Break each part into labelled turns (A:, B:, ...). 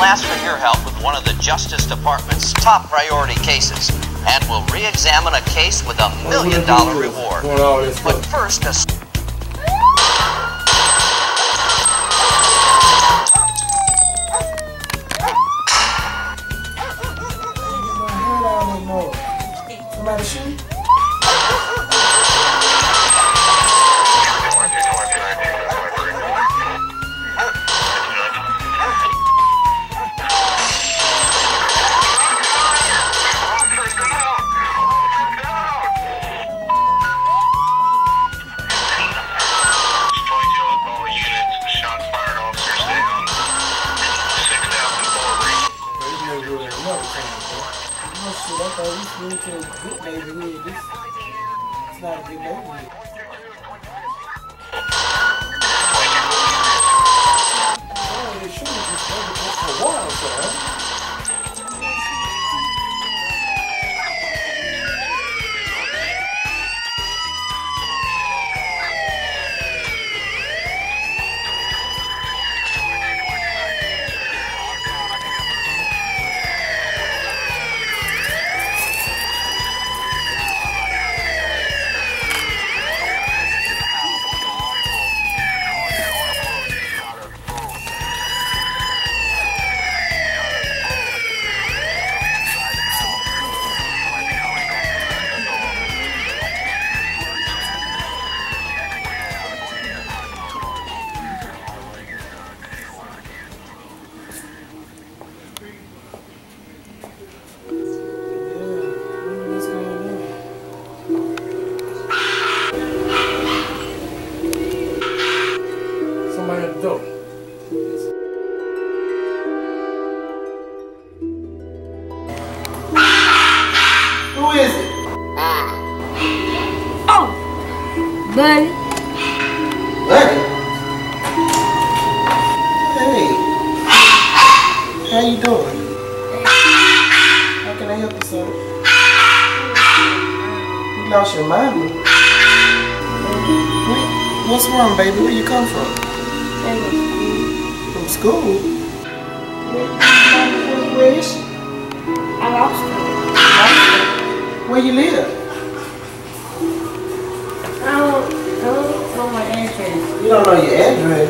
A: will ask for your help with one of the Justice Department's top priority cases, and we'll re-examine a case with a million dollar reward. But first, a
B: Thought to a. This it's not a good neighborhood. Oh, just done it just for water, sir. Ah.
C: Oh, buddy.
B: Buddy. Hey. How you doing? How can I help you, sir? You lost your mommy. What's wrong, baby? Where you come from? From school? Where is she?
C: I lost.
B: Where you live?
C: I don't, I don't know my address.
B: You don't know your address.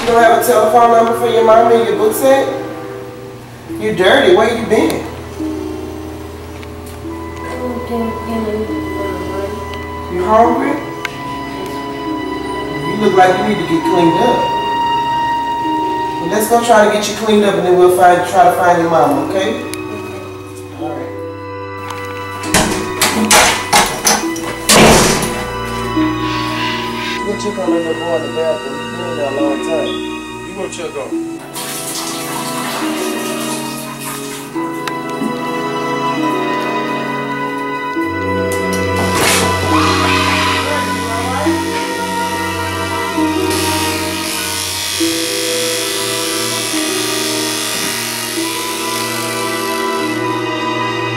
B: You don't have a telephone number for your mom in your book set? You dirty. Where you been?
C: I don't think I'm gonna
B: You hungry? You look like you need to get cleaned up. Well, let's go try to get you cleaned up and then we'll find try to find your mom, okay? You go check on the little boy in the bathroom. He's been there a long time.
D: You go check on.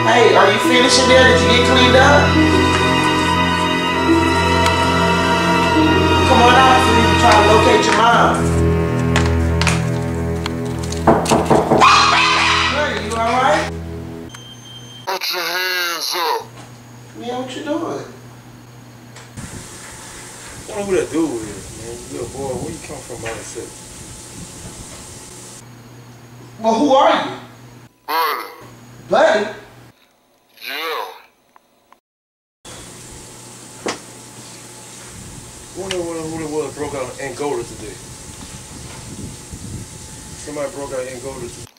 B: Hey, are you finishing there? Did you get cleaned up? Locate your mom. Hey, you alright?
E: Put your hands up.
B: Yeah, what you doing?
D: What over that dude is, man? Little boy, where you come from out of city?
B: Well, who are you?
E: Buddy.
B: Buddy?
E: Yeah.
D: Wonder what who it was broke out in Angola today. Somebody broke out in Angola today.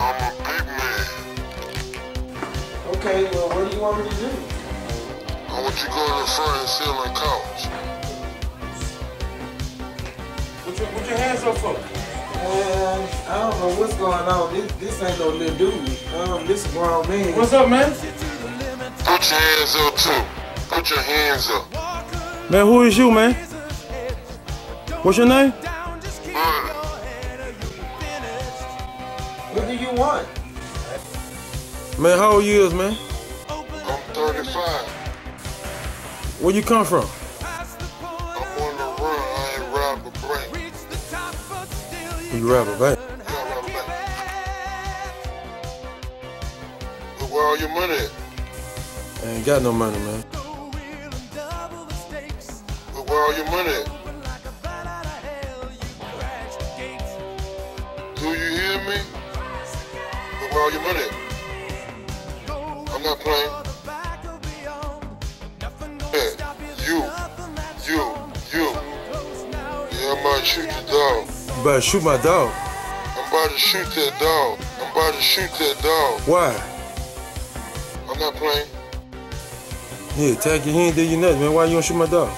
E: I'm a big man.
B: Okay, well, what do you want me to do?
E: I want you to go in the front and sit on the couch.
D: Put your, put your hands up for me.
B: Man, I don't know what's going on. This, this ain't no little dude. Um, this is grown man.
D: What's up, man?
E: Put your hands up too. Put your hands up.
D: Man, who is you, man? What's your name?
E: Buddy.
B: What do you want?
D: Man, how old you is, man?
E: I'm 35.
D: Where you come from?
E: I'm on the run. I ain't robbed the bank.
D: You rob a bank.
E: Yeah, I rob a bank. Where all your money at?
D: I ain't got no money, man.
E: All your money at? Do you hear me? But where all your money at? I'm not playing. Yeah, you, you, you. Yeah, I'm about to shoot the dog.
D: You better shoot my dog.
E: I'm about to shoot that dog. I'm about to shoot that dog.
D: Why?
E: I'm not playing.
D: Yeah, tag you. He ain't did you nothing, man. Why you don't shoot my dog?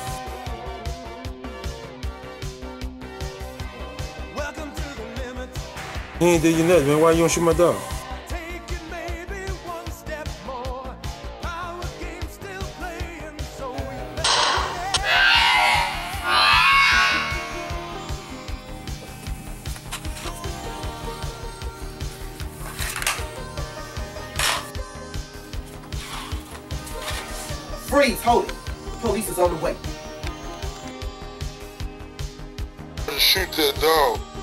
D: He ain't did you nothing, man. Why you don't shoot my dog?
B: Freeze, hold it. Police is on the way.
E: I'm about to shoot that dog.